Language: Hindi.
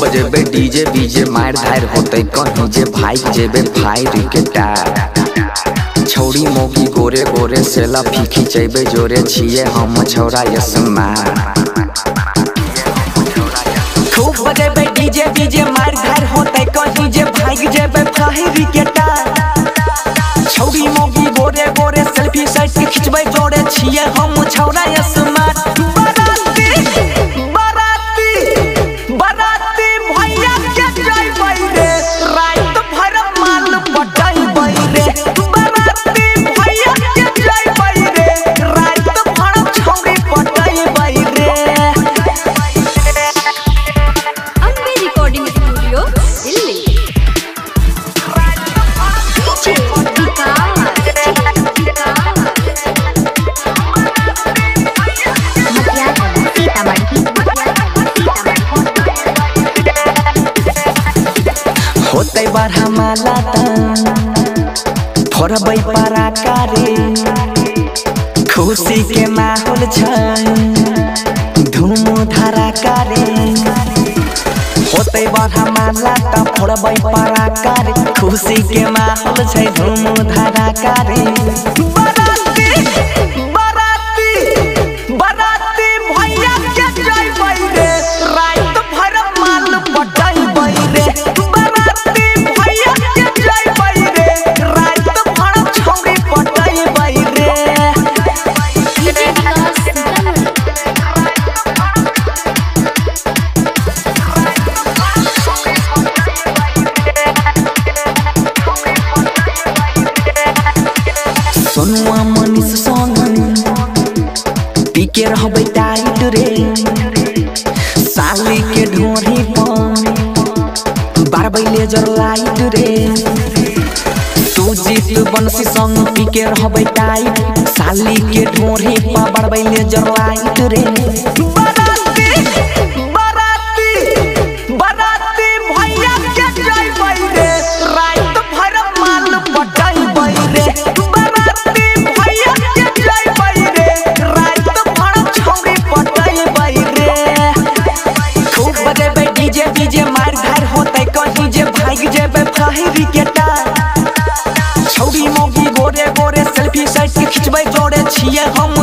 बजेबे डीजे, बीजे मार धार होते कहीं जे भाई, जेबे फायर के टार छौड़ी मोगी गोरे गोरे सेला फीकी चेबे जोरे छिए हम छौड़ा यसमा। खूब बजेबे डीजे डीजे मार धार होते कहीं जे भाग जेबे फाहिरी के टार छौड़ी मोगी गोरे गोरे सेल्फी साइड के खिंचबे जोड़े छिए हम फरबै बारहमाला पराकारे खुसी के माहौल छ धुमो धाराकारे होतै त पराकारे खुसी के माहौल छै धुमो धाराकारे सोनुआ मनीष संग टीके रहबे टाइट रे। साली के ढोरी पर बारबै लेजर लाइट रे। जीत बंसी संग टीके रहबे टाइट साली के ढोरी पर बैले लेजर लाइट रे। साइड के खिंचबै जोड़े छिए हम।